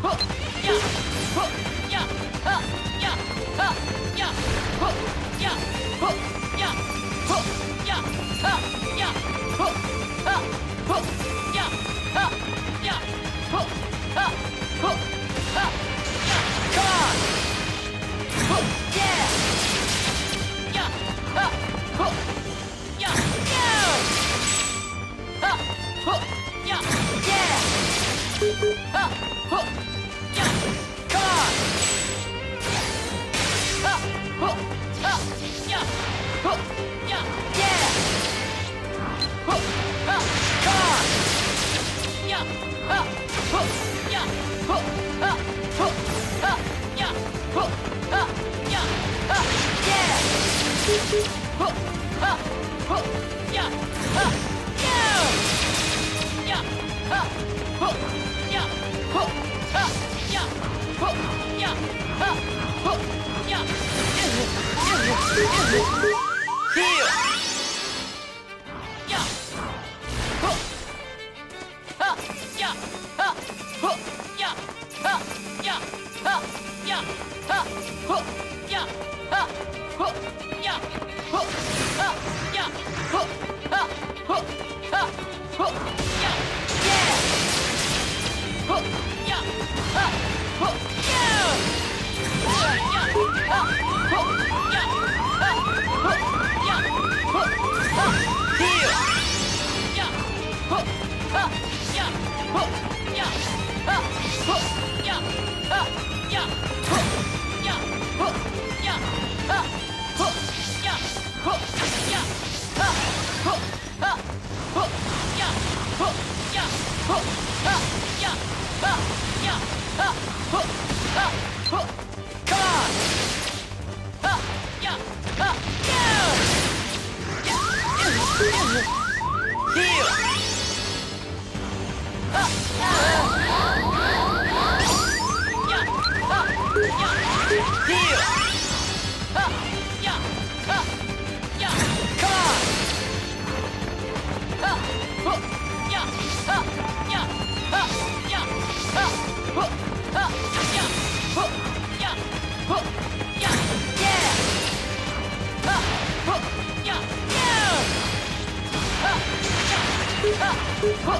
Ha! Yeah! Huh! 呵 Oh, Good.